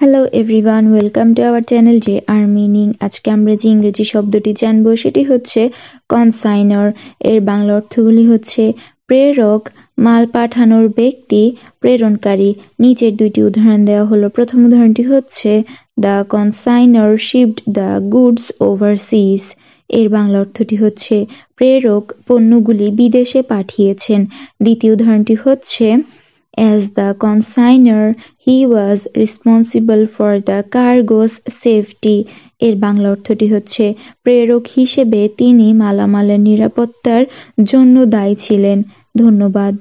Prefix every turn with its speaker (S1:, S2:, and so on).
S1: Hello everyone welcome to our channel J R meaning আজকে আমরা যে ইংরেজি শব্দটি জানব, সেটি হচ্ছে কনসাইনার এর বাংলা অর্থগুলি হচ্ছে প্রেরক, মাল পাঠানোর ব্যক্তি, প্রেরণকারী। নিচের দুইটি উদাহরণ দেওয়া হলো। প্রথম উদাহরণটি হচ্ছে the consignor shipped the goods overseas এর বাংলা অর্থটি হচ্ছে, প্রেরক পণ্যগুলি বিদেশে পাঠিয়েছেন। দ্বিতীয় উদাহরণটি হচ্ছে As the consignor, he was responsible for the cargo's safety এর বাংলা অর্থটি হচ্ছে প্রেরক হিসেবে তিনি মালামালের নিরাপত্তার জন্য দায়ী ছিলেন ধন্যবাদ